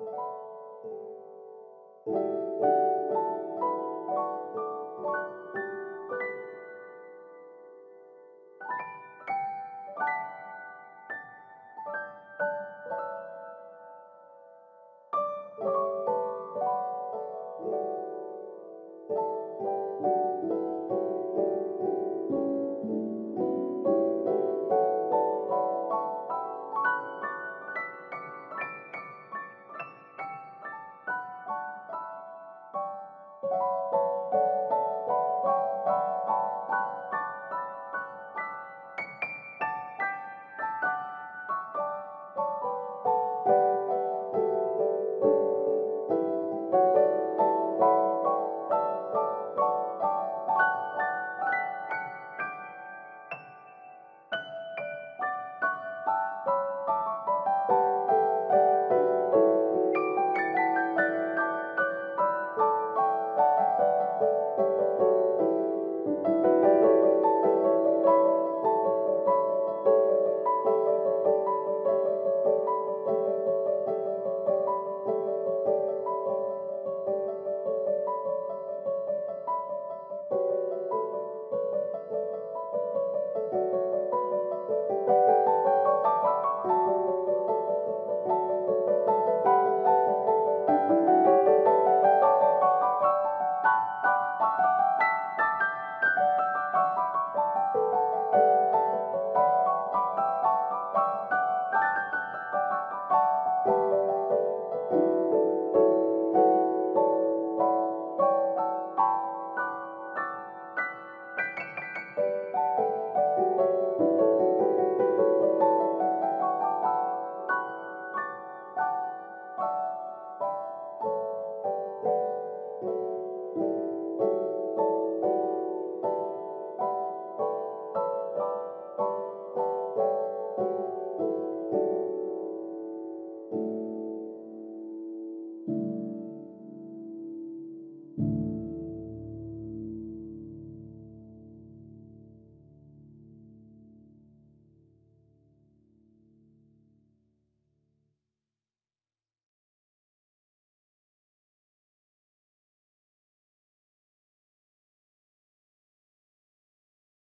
you